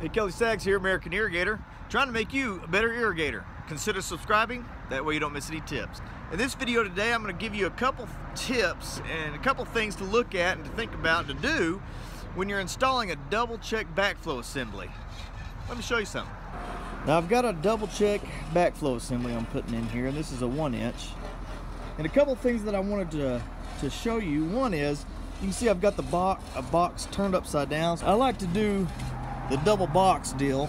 Hey, Kelly Staggs here, American Irrigator, trying to make you a better irrigator. Consider subscribing, that way you don't miss any tips. In this video today, I'm going to give you a couple tips and a couple things to look at and to think about and to do when you're installing a double check backflow assembly. Let me show you something. Now I've got a double check backflow assembly I'm putting in here, and this is a one inch. And a couple things that I wanted to, to show you. One is, you can see I've got the box, a box turned upside down. So I like to do the double box deal.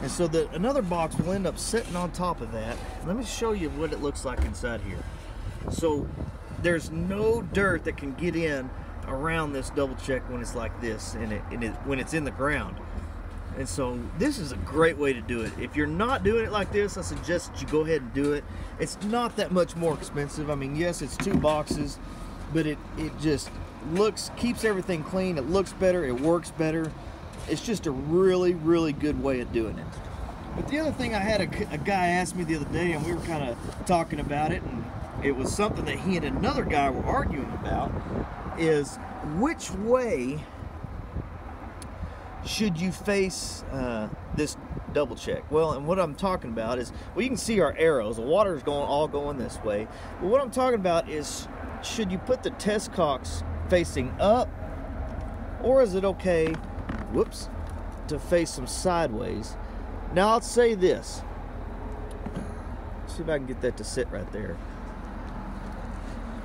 And so that another box will end up sitting on top of that. Let me show you what it looks like inside here. So there's no dirt that can get in around this double check when it's like this and, it, and it, when it's in the ground. And so this is a great way to do it. If you're not doing it like this, I suggest that you go ahead and do it. It's not that much more expensive. I mean, yes, it's two boxes, but it, it just looks, keeps everything clean. It looks better, it works better. It's just a really, really good way of doing it. But the other thing I had a, a guy ask me the other day, and we were kind of talking about it, and it was something that he and another guy were arguing about, is which way should you face uh, this double check? Well, and what I'm talking about is, well, you can see our arrows. The water is going all going this way. But what I'm talking about is, should you put the test cocks facing up, or is it okay, whoops, to face them sideways? Now I'll say this. Let's see if I can get that to sit right there.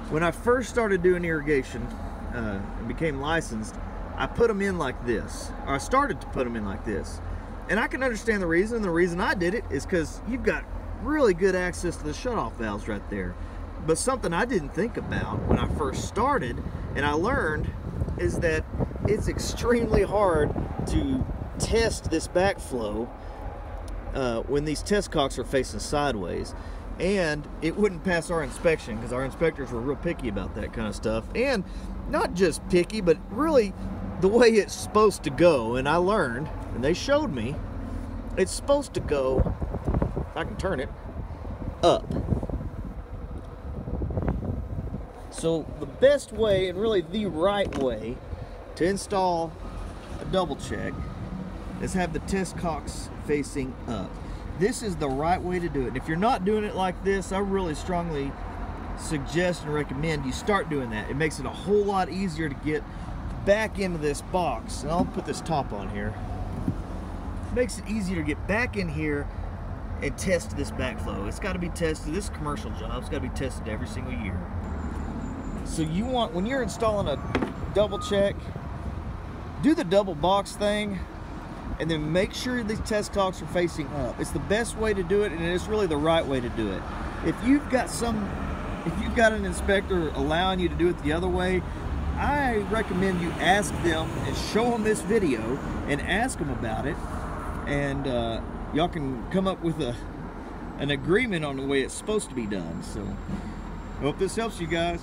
When I first started doing irrigation uh, and became licensed, I put them in like this, or I started to put them in like this. And I can understand the reason. The reason I did it is because you've got really good access to the shutoff valves right there. But something I didn't think about when I first started, and I learned, is that it's extremely hard to test this backflow uh, when these test cocks are facing sideways. And it wouldn't pass our inspection because our inspectors were real picky about that kind of stuff. And not just picky, but really the way it's supposed to go. And I learned, and they showed me, it's supposed to go, if I can turn it, up. So the best way, and really the right way, to install a double check is have the test cocks facing up. This is the right way to do it. And if you're not doing it like this, I really strongly suggest and recommend you start doing that. It makes it a whole lot easier to get back into this box. And I'll put this top on here. It makes it easier to get back in here and test this backflow. It's got to be tested. This commercial job. It's got to be tested every single year. So you want, when you're installing a double check, do the double box thing and then make sure these test cocks are facing up. It's the best way to do it and it's really the right way to do it. If you've got some, if you've got an inspector allowing you to do it the other way, I recommend you ask them and show them this video and ask them about it and uh, y'all can come up with a an agreement on the way it's supposed to be done. So hope this helps you guys.